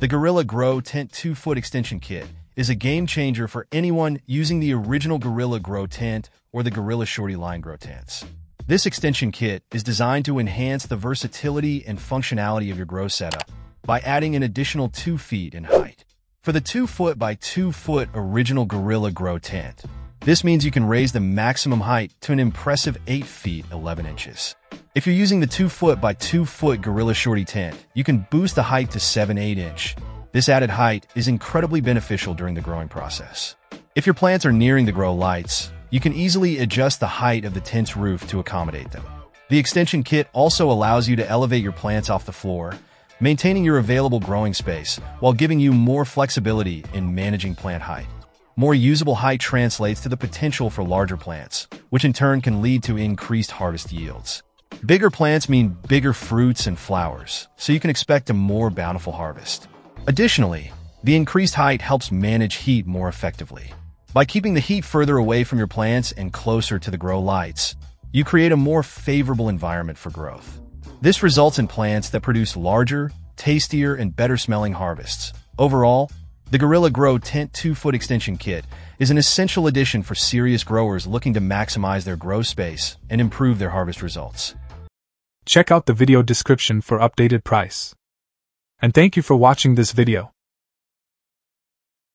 The Gorilla Grow Tent 2-Foot Extension Kit is a game changer for anyone using the original Gorilla Grow tent or the Gorilla Shorty line grow tents. This extension kit is designed to enhance the versatility and functionality of your grow setup by adding an additional 2 feet in height. For the 2 foot by 2 foot original Gorilla Grow tent, this means you can raise the maximum height to an impressive 8 feet 11 inches. If you're using the 2 foot by 2 foot Gorilla Shorty tent, you can boost the height to 7 8 inch. This added height is incredibly beneficial during the growing process. If your plants are nearing the grow lights, you can easily adjust the height of the tent's roof to accommodate them. The extension kit also allows you to elevate your plants off the floor, maintaining your available growing space while giving you more flexibility in managing plant height. More usable height translates to the potential for larger plants, which in turn can lead to increased harvest yields. Bigger plants mean bigger fruits and flowers, so you can expect a more bountiful harvest. Additionally, the increased height helps manage heat more effectively. By keeping the heat further away from your plants and closer to the grow lights, you create a more favorable environment for growth. This results in plants that produce larger, tastier, and better smelling harvests. Overall, the Gorilla Grow Tent 2-Foot Extension Kit is an essential addition for serious growers looking to maximize their grow space and improve their harvest results. Check out the video description for updated price. And thank you for watching this video.